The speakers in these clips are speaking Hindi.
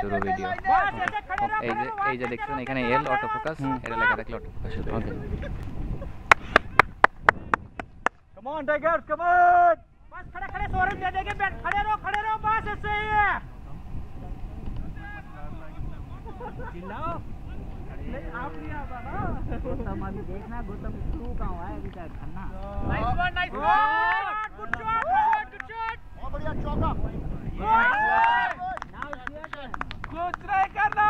শুরু ভিডিও এই যে এই যে দেখছেন এখানে এল অটো ফোকাস এটা লেখা থাকলে অটো ফোকাস হবে ওকে Come on, Tigers, come on! बस खड़े खड़े सोरम दे देंगे बैठ खड़े रहो खड़े रहो बस ऐसे ही है चिल्लाओ नहीं आप नहीं आता ना गौतम अभी देखना गौतम तू कहाँ हुआ है अभी तक Khanna nice one nice one good shot good shot बहुत बढ़िया चौका नाउ contra de Carla.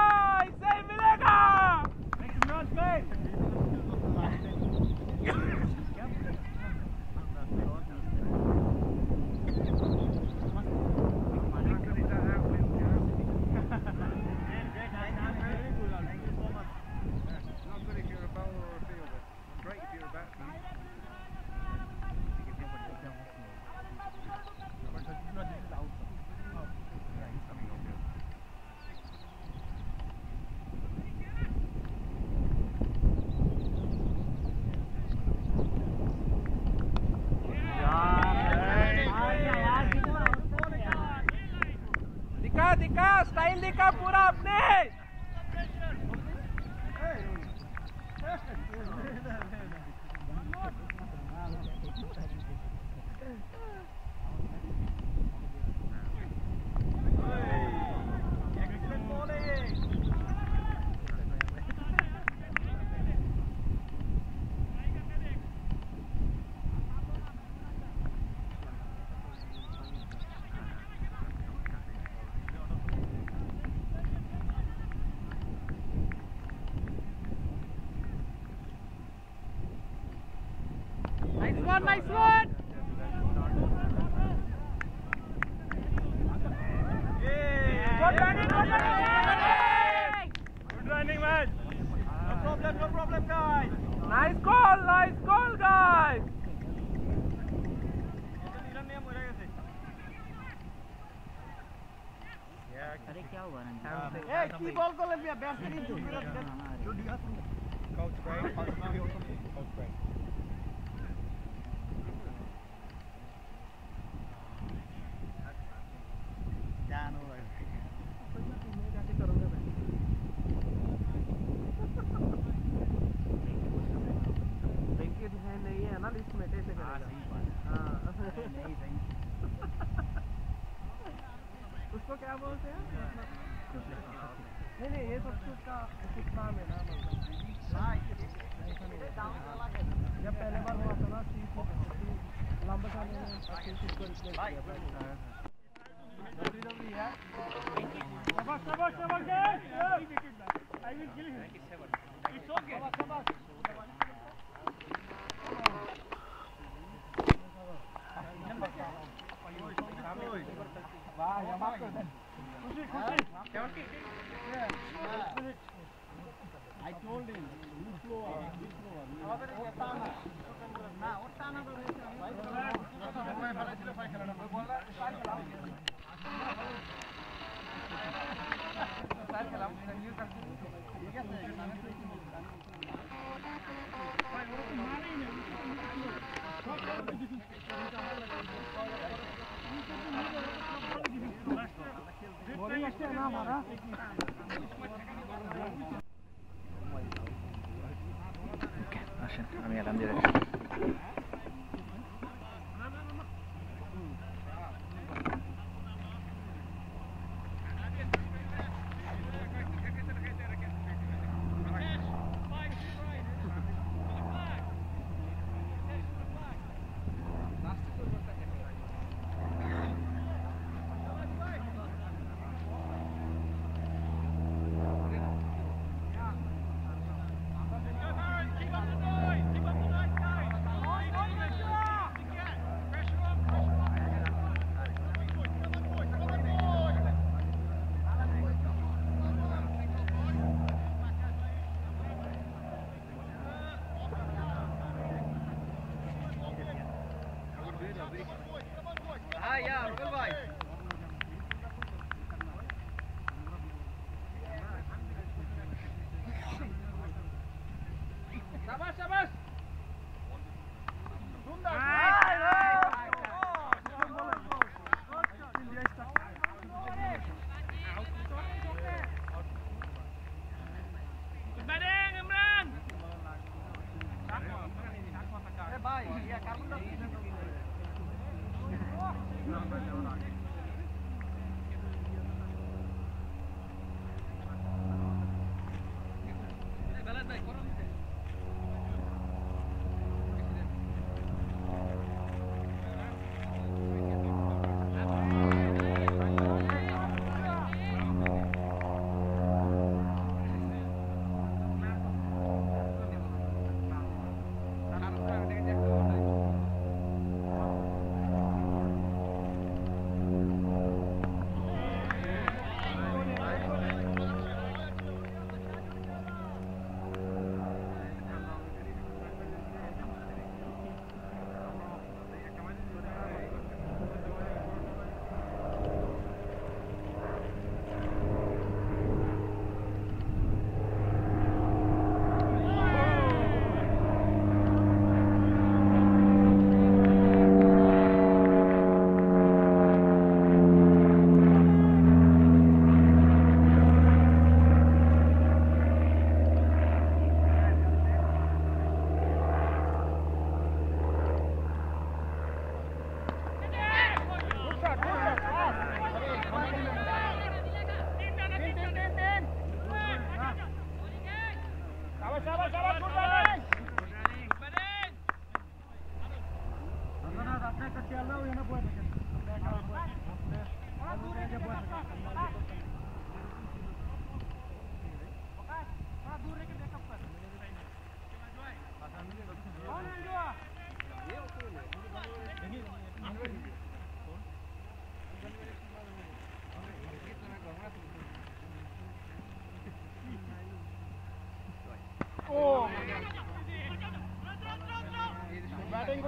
अरे क्या हुआ रंजीत Hey, keep ball को ले लिया, बैट से नहीं छूट रहा। Coach Gray, Coach Gray. उसको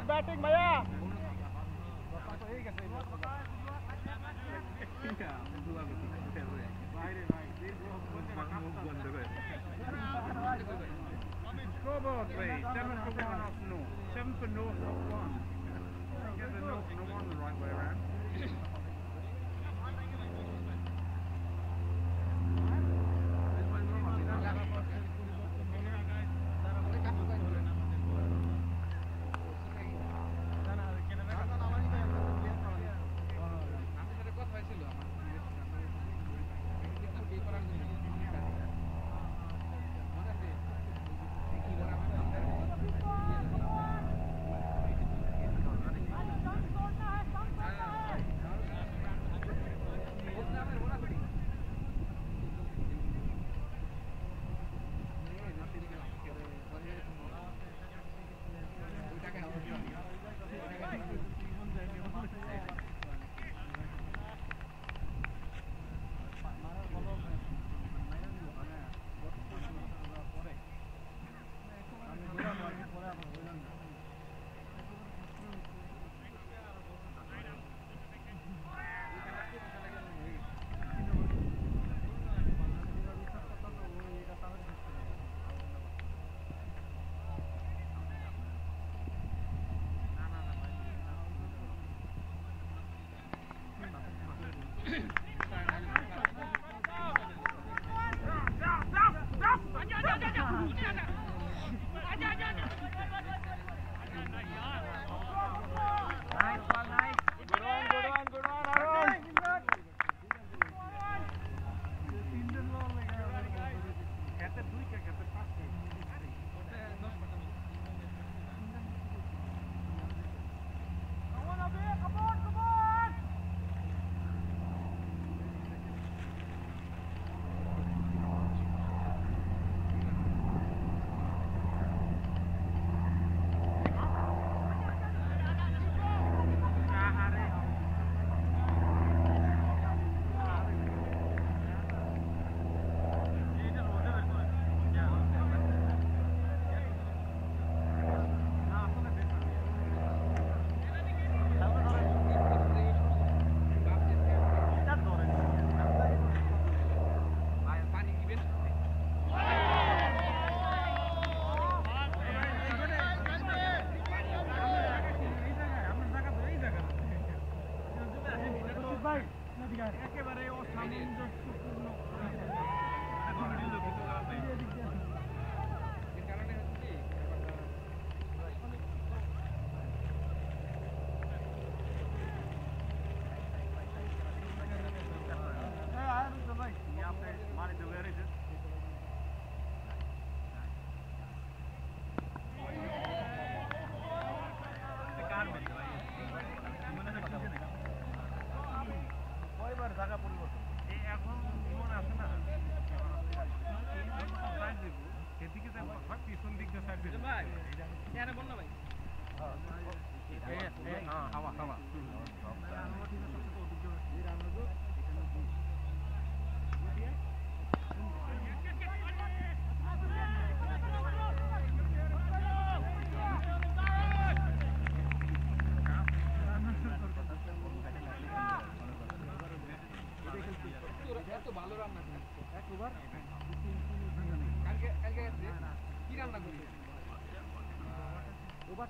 बैटिंग भैया Scoreboard, please. Seven for one off no. North off one. Get the north and one the right way around.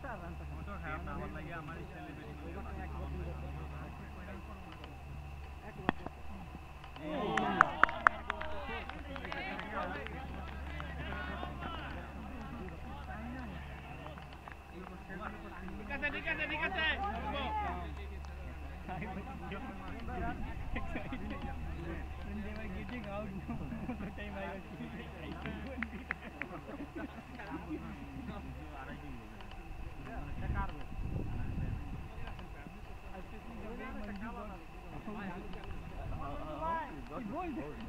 passaven. Friday.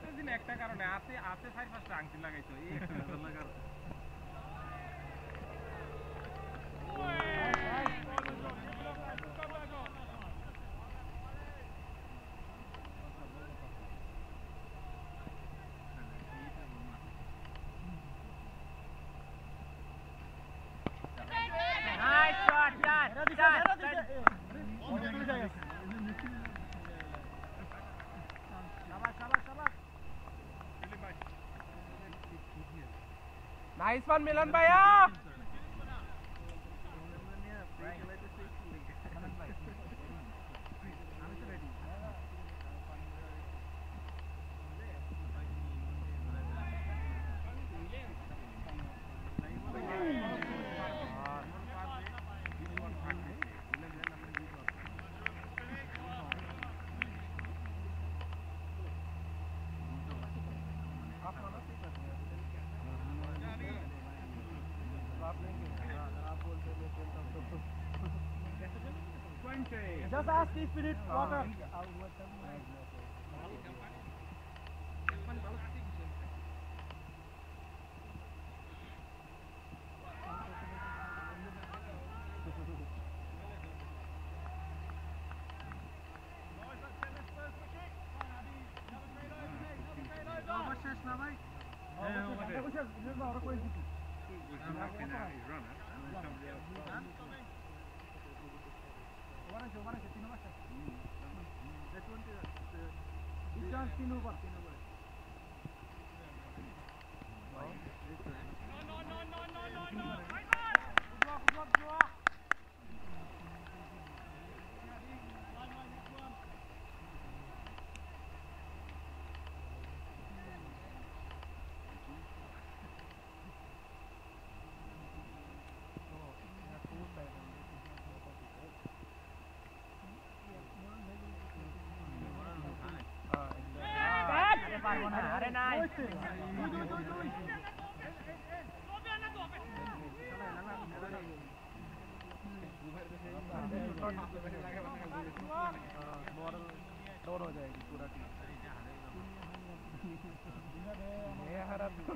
একটা দিন একটা কারণে হাতে চার পাঁচটা আংটি লাগাইতো এই একটা Nice one, Milan Bhaiya. 50 minutes water. तीन ऊपर तीन ऊपर No, no, no, no, no, no! Good luck, good luck, good luck! পারবো না, আরে নাই। डोर हो जाएगी पूरा टीम ये हरा तो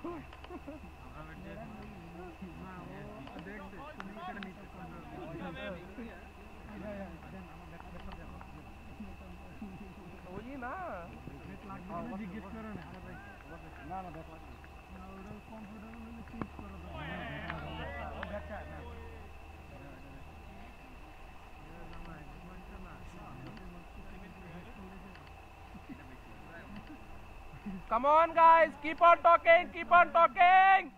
वही ना জিজ্ঞেস করো না না না দেখ কমফোর্টেবল হলে চেঞ্জ করে দাও দেখা না Come on, guys. Keep on talking. Keep on talking.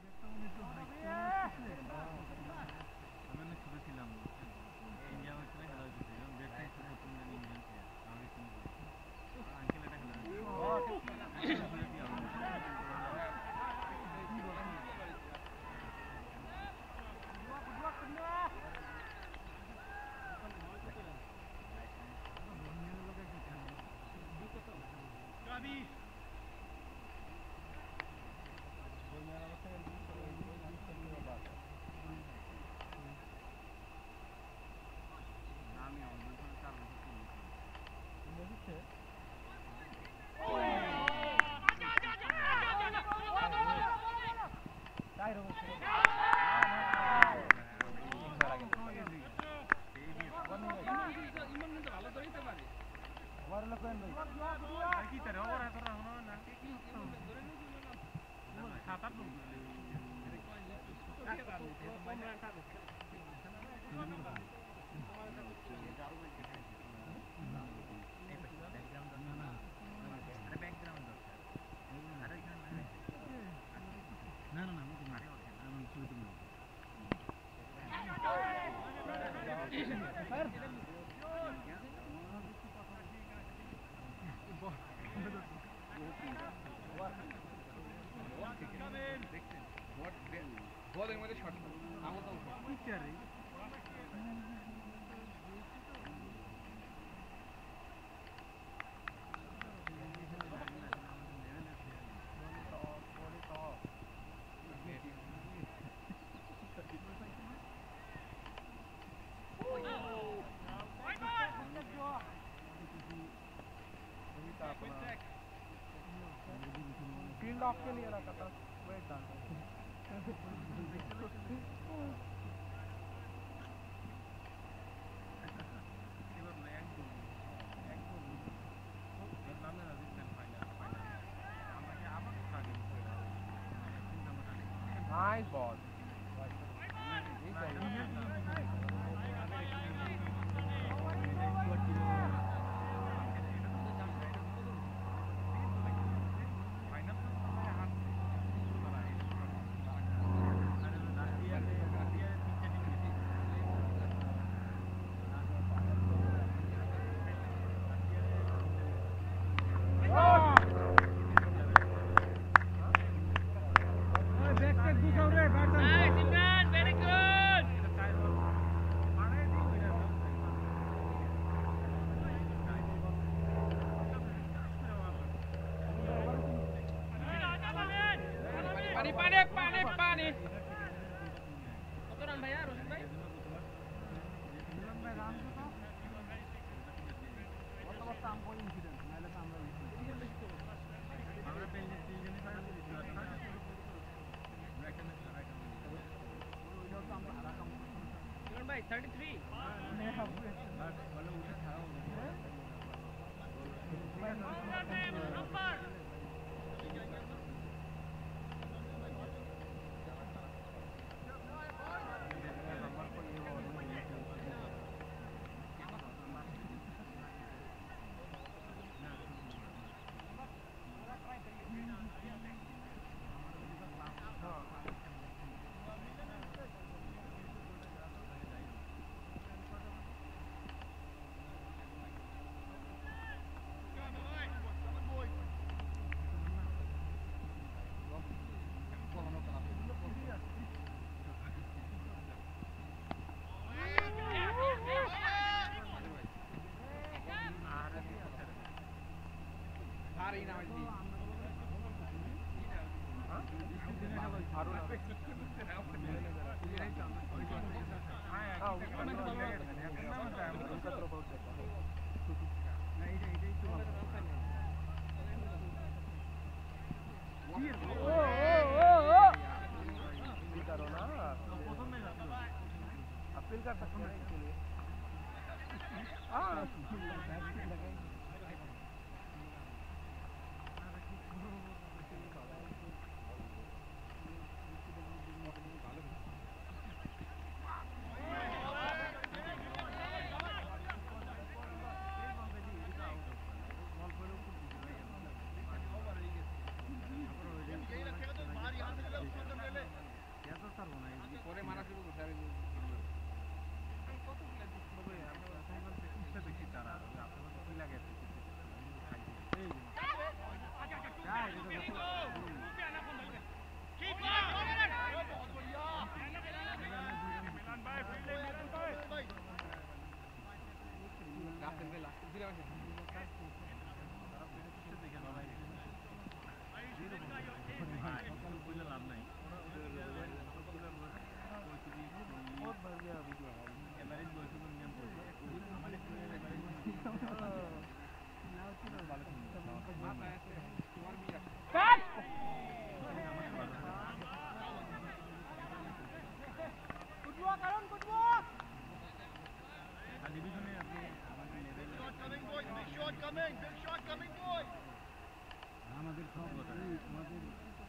Gracias. Off के लिए रखा था वेट डाल Nice ball. रोशन भाई 33 Here,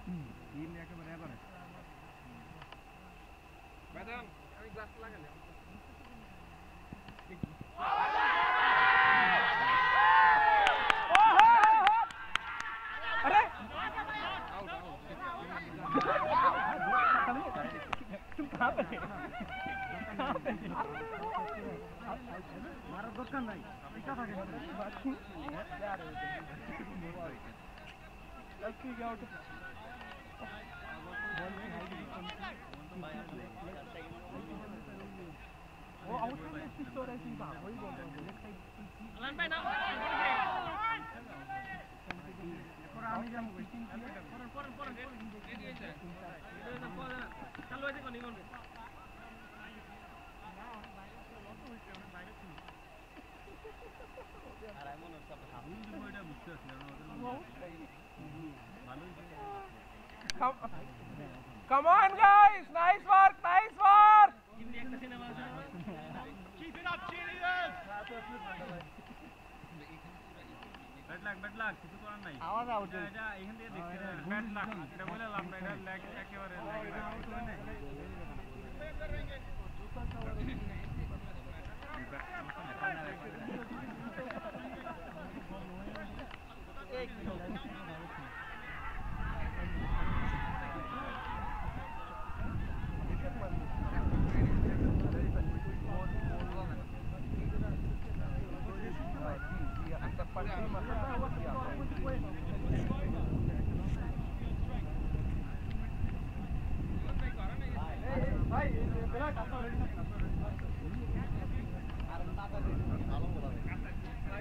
තීරණයක්ම නැහැ බලන්න. මම දැන් අනිත් ග්ලාස් ළඟ නෑ.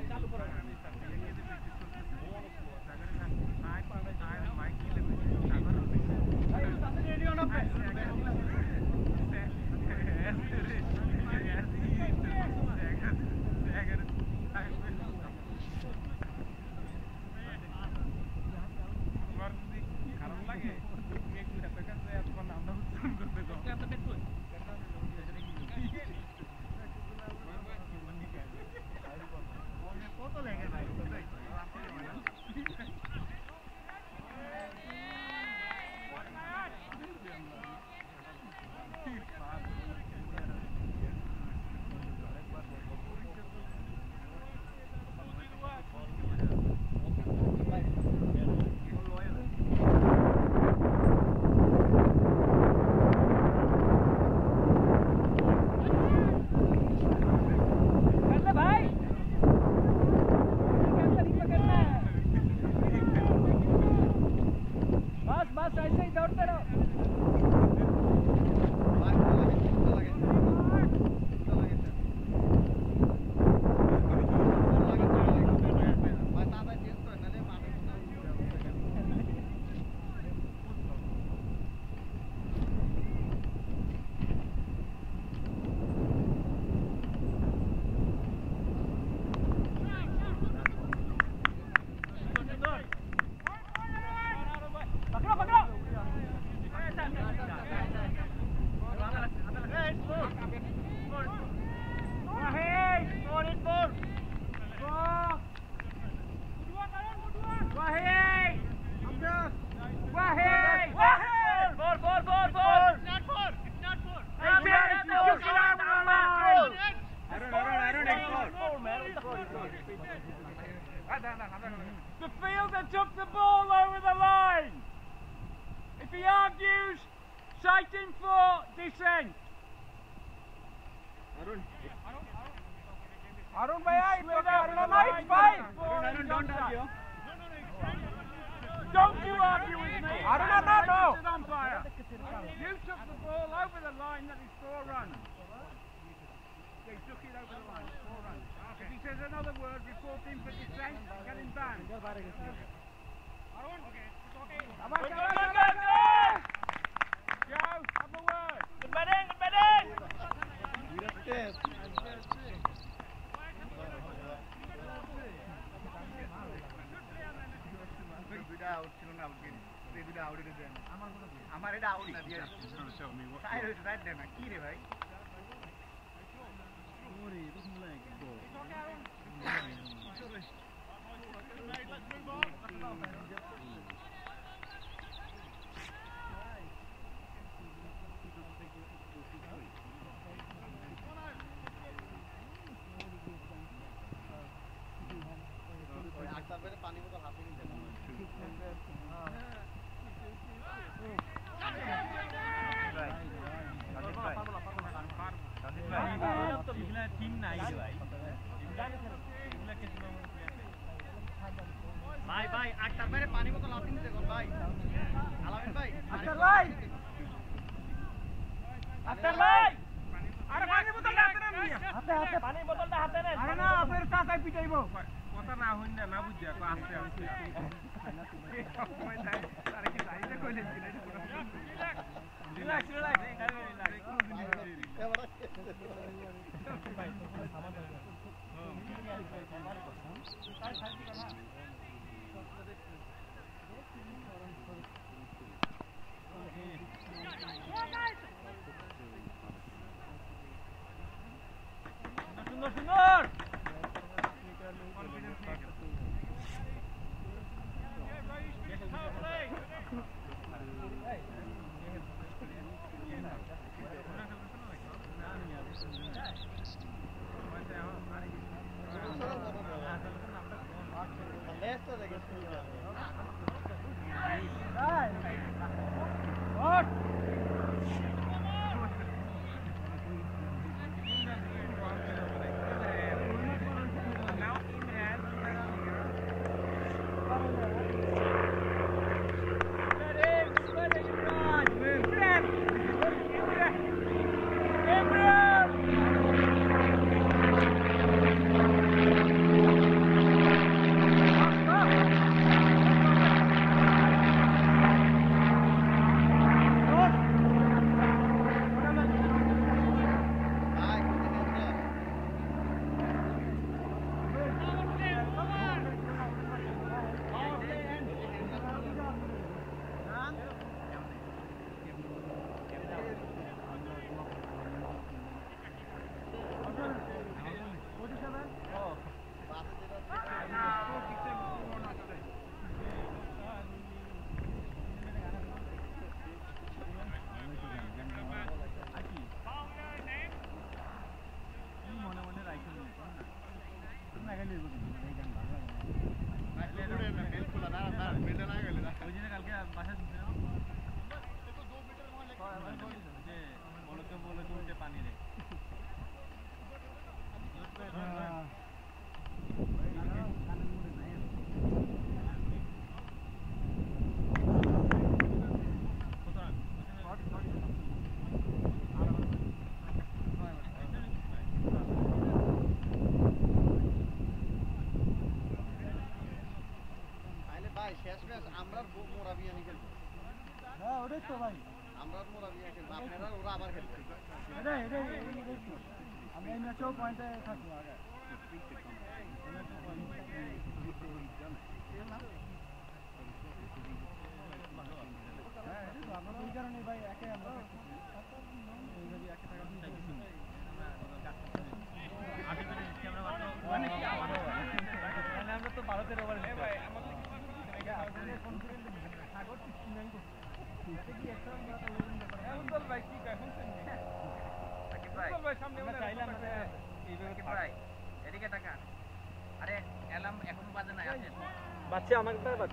चालू The fielder took the ball over the line. If he argues, citing for dissent. Arun. Arun, bhaiya, it's okay. Arun, it's fine. Arun, don't argue. Don't you argue with me. Arun, no, no. Umpire. You took the ball over the line that is four runs. He took it over the line, four runs If he says another word, report him for dissent, get him banned. Arun, okay, okay. Come on, come on, come on, go! Joe, have a word. Good batting, good batting! আমার এটা আউট না দিয়ে সাইড হয়েছে সাইড Let's go. আমরা মোরা বিয়া নিয়ে হ্যাঁ, ওটাই তো ভাই। আমরা মোরা বিয়া খেলব আপনারা ওরা আবার পয়েন্টে থাকব আগে। mang tới và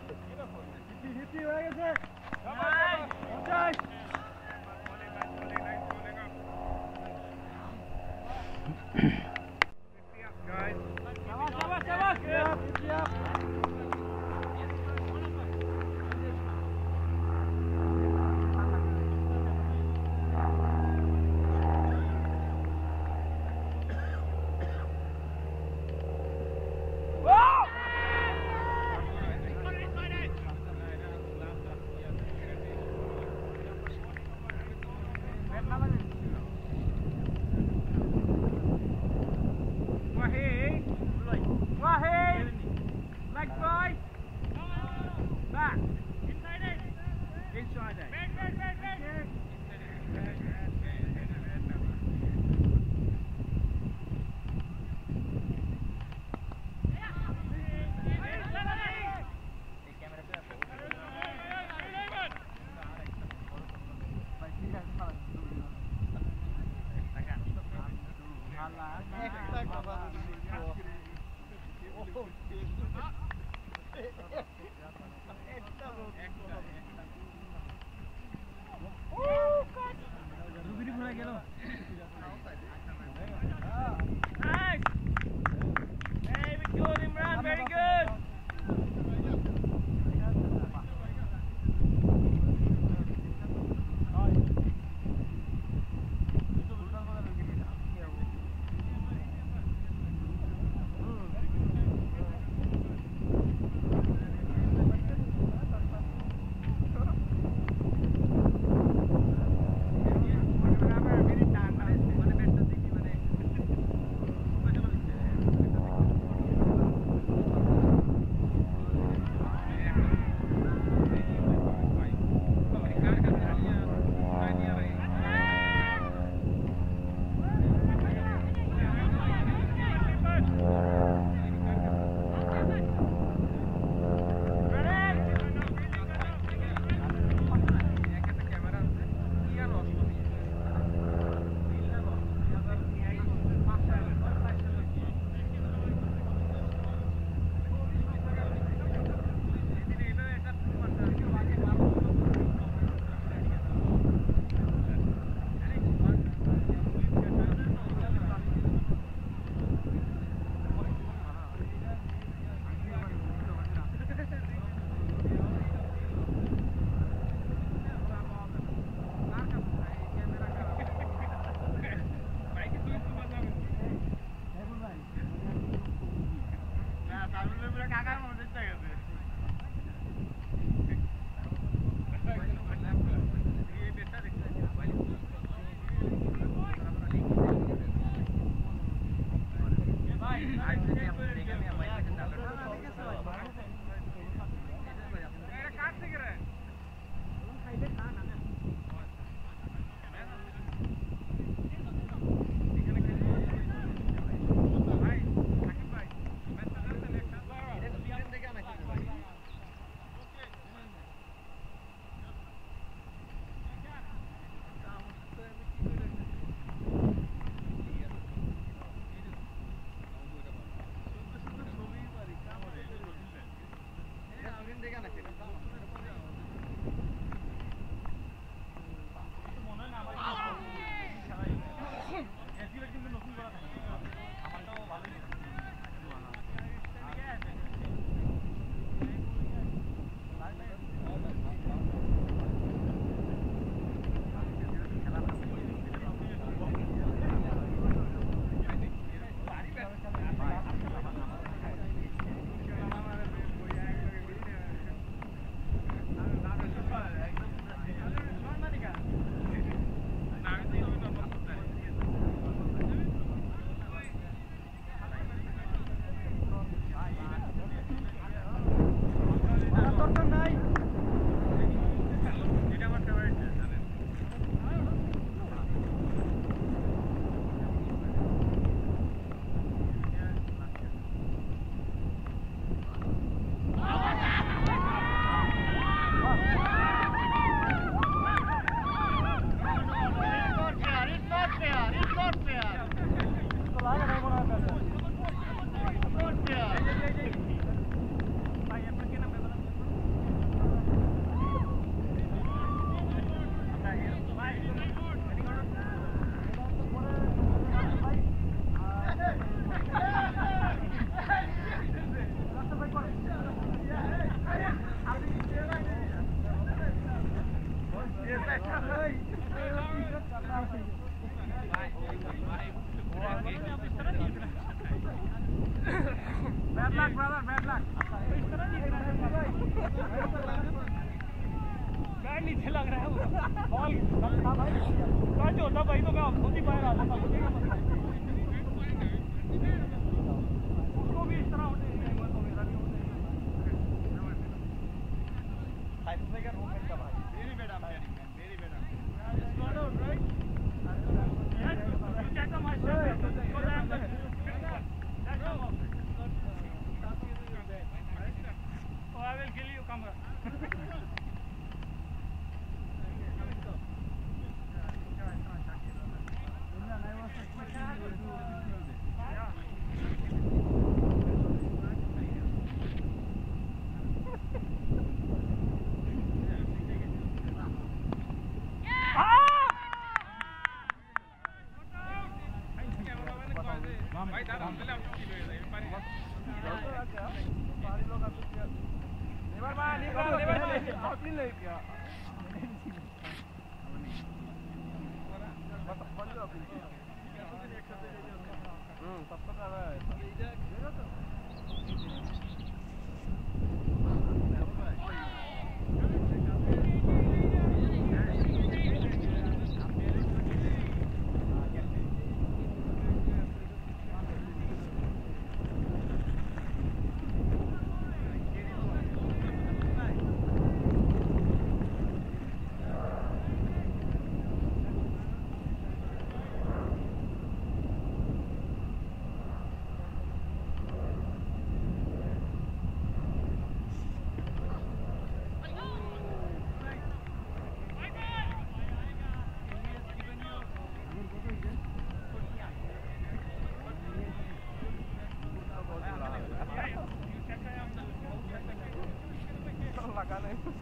Amerikanem.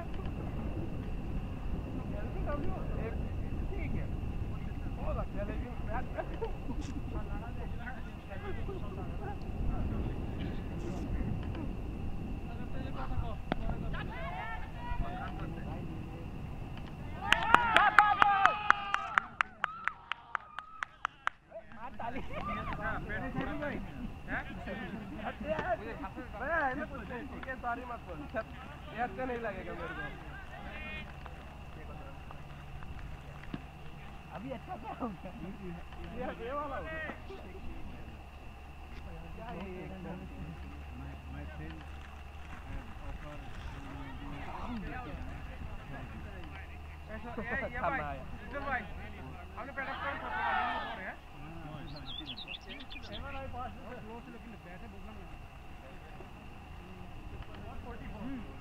झटका नहीं लगेगा मेरे को। अभी अच्छा क्या हो गया? ये वाला हो गया। मैं फिर ऑफ़र ऐसा ये भाई ये भाई। हमने पेट अप कर सकते हैं और है सेवन आई पास क्लोज लेकिन बैठे बोलना 44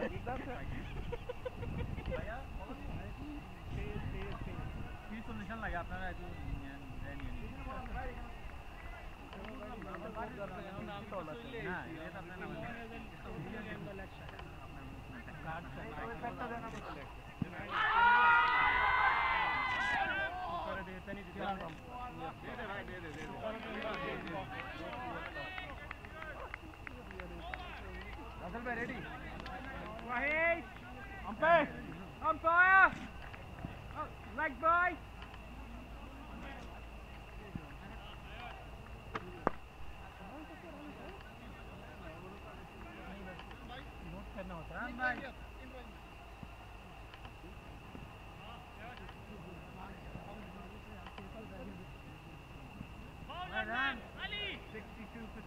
算了，哎。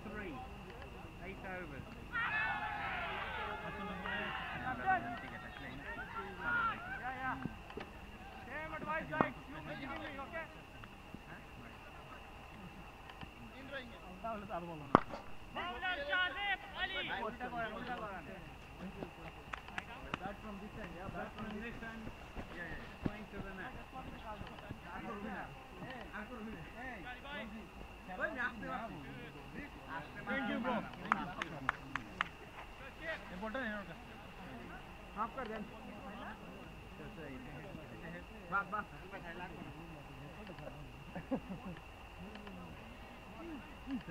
for three. Eight overs. Back from this end, yeah. Back from this end. Yeah, yeah. Going to the net. After a minute. After a minute. Hey. Bye, bye. Bye, after a minute. Thank you, bro. Important है उनका. माफ़ कर दें बात बात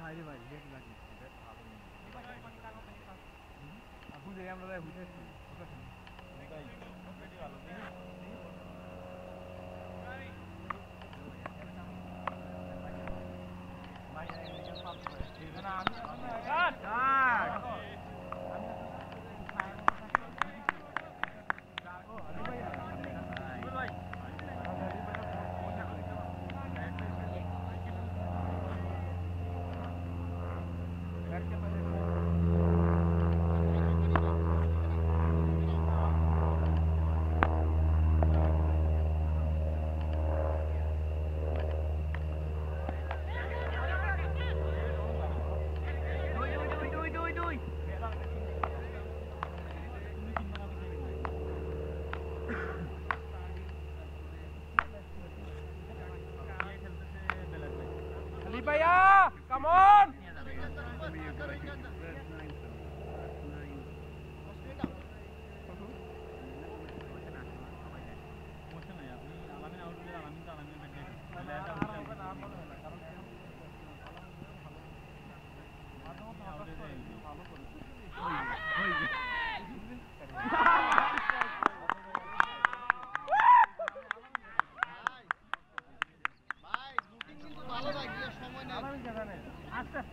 Haydi भाई, देख लागी. Aku dia yang mulai Oh God.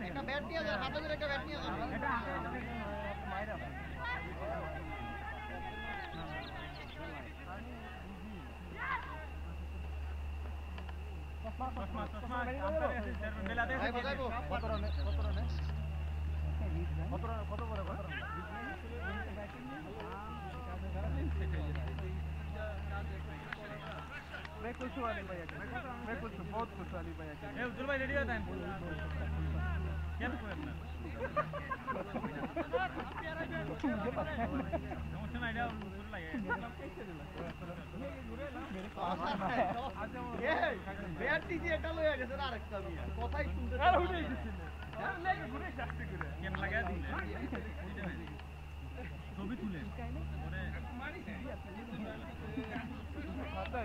আস্তে আস্তে একটা ব্যাট নিয়ে যান হাতে করে একটা ব্যাট নিয়ে যান এটা মাইরা ভাই বাজাইবো কত রানে কত রানে কত রানে কত করে কত রানে मैं खुश हूँ अली भैया के मैं खुश हूँ बहुत खुश हूँ अली भैया के ए उज्जवल भाई रेडी होता है क्या কথাই শুনতে ঘুরে শাস্তি করে কেন লাগাই দিন ছবি তুলে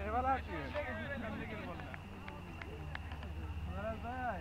এবার আসি। ভাই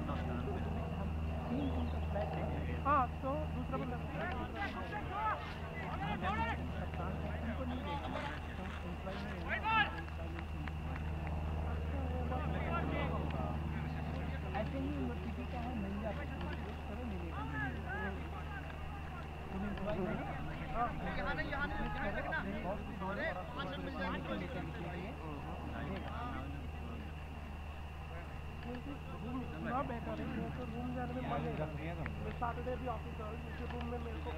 हाँ बेहतर है। मेरे रूम जाने में मज़ा है मैं सैटरडे भी ऑफ़िस जा रहा हूँ रूम में मेरे को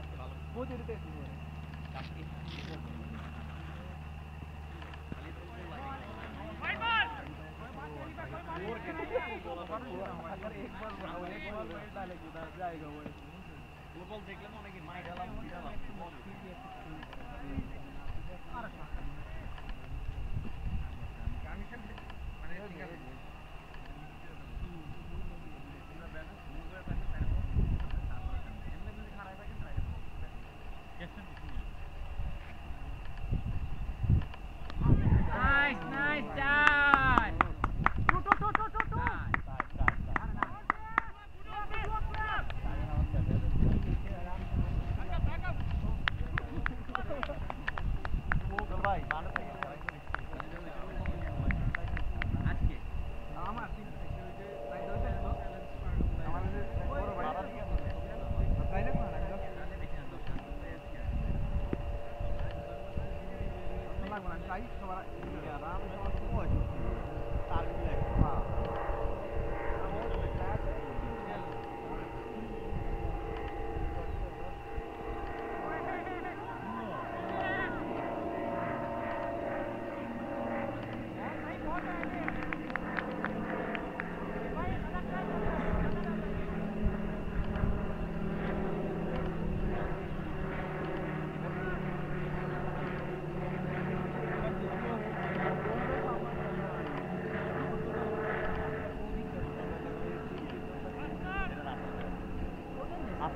बहुत इरिटेशन हो रहा है। अगर एक बार एक बार बैठ डालेगी उधर जाएगा वो फुटबॉल देख लेना, उन्हें कि मैं डाला मैं डाला। आरक्षण कमीशन मैंने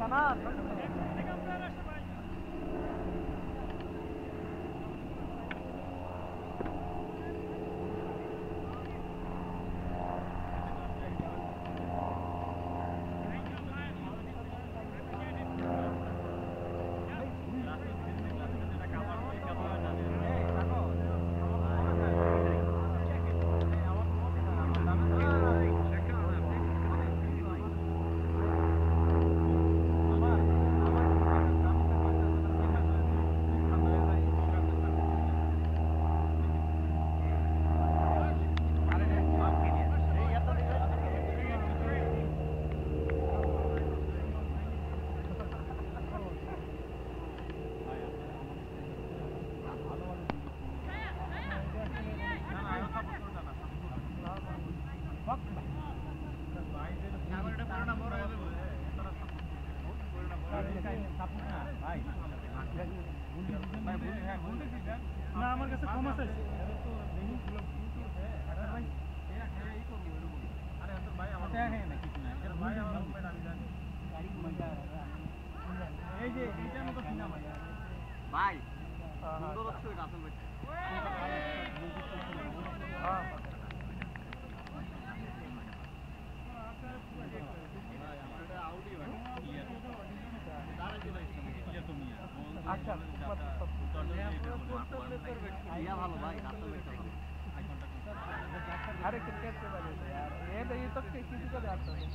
Bananen, ne? अच्छा, मतलब আচ্ছা अरे क्रिकेट से तो यार ये तो ये तो किसी को जाता है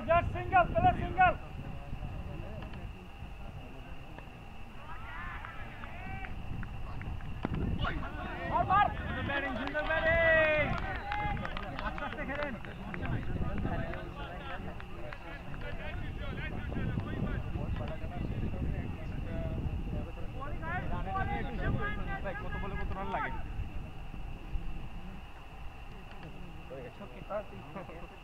go, Jack. Oh!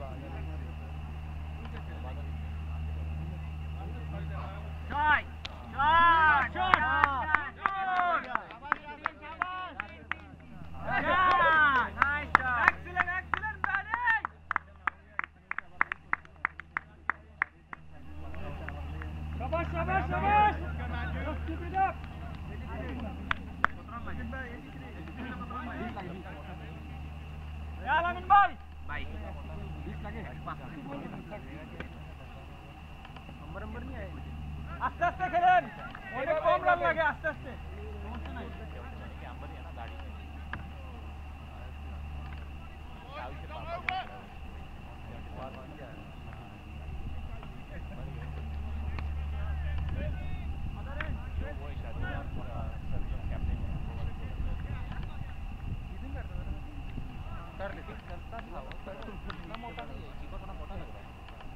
봐.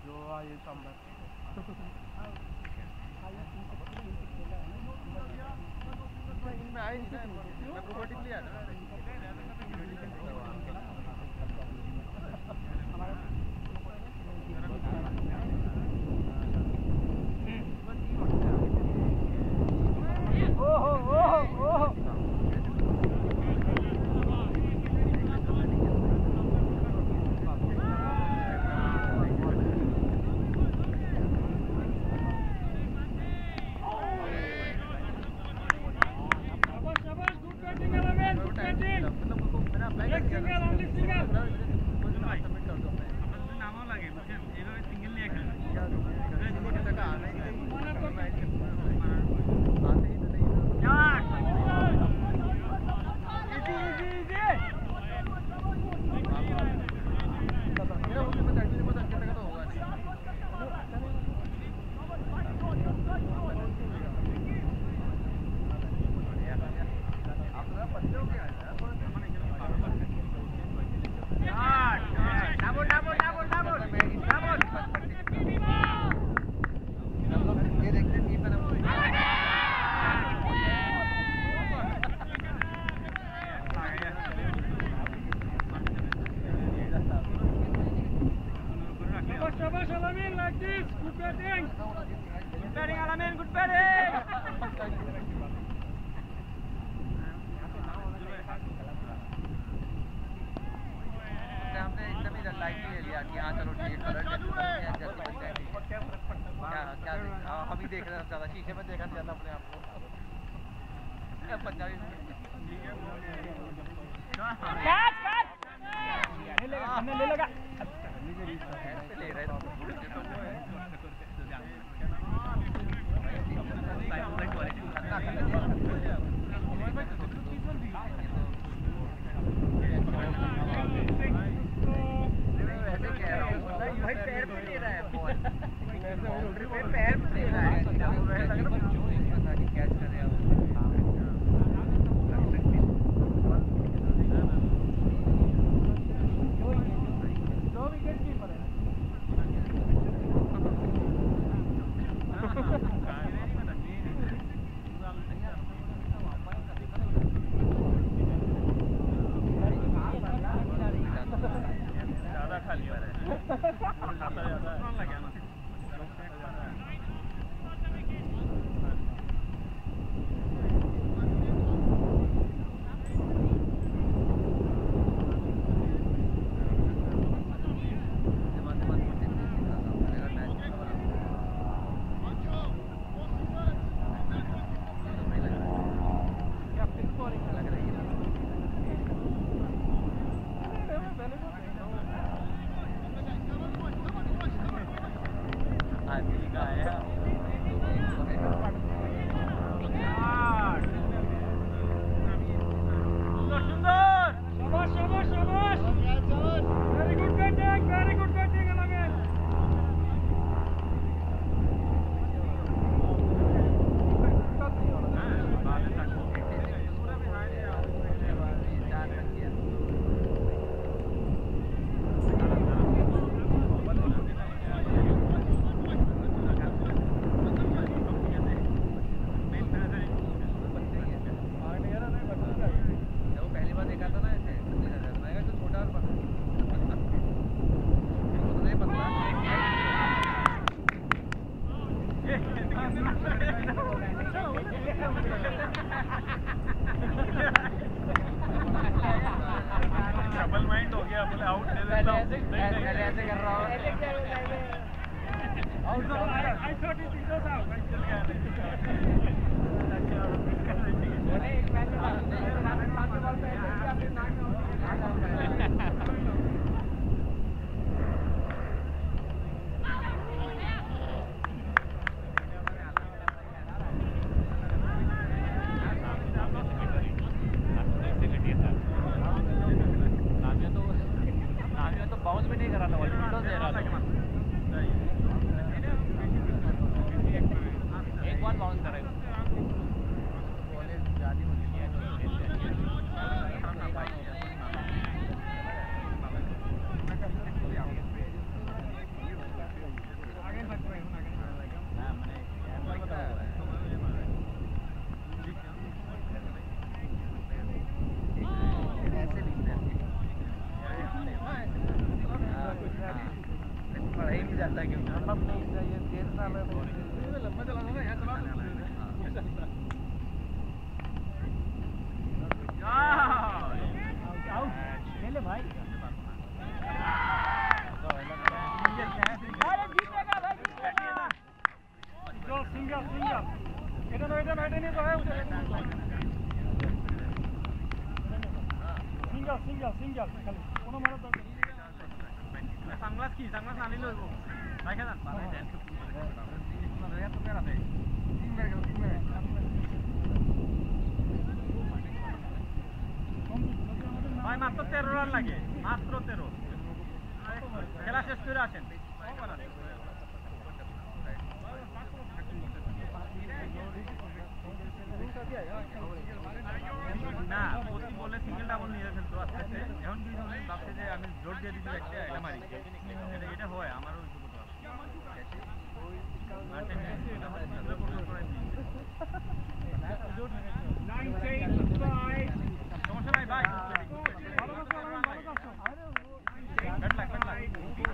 जो ये सामने। হ্যাঁ। মাত্র তেরো রান লাগে। মাত্র তেরো। খেলা শেষ করে আসেন। না প্রতি বলে সিঙ্গেল ডাবল নিয়ে ফেলতো আস্তে আস্তে এখন কি ভাবছে যে আমি জোর দিয়ে দিচ্ছি একটা এটা মারি এটা হয় আমারও। সমস্যা নাই ভাই লাগ লাগ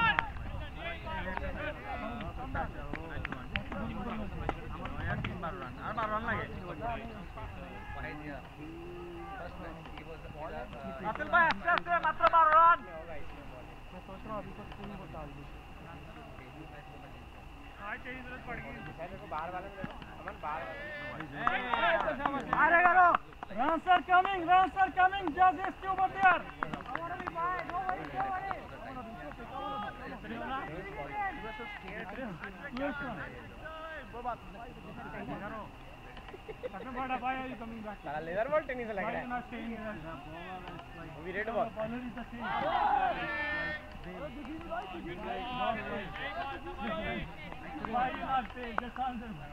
Runs are coming, runs are coming, just is over there. Leather ball tennis लग रहा है not staying red ball Bayı artı evde sandırma.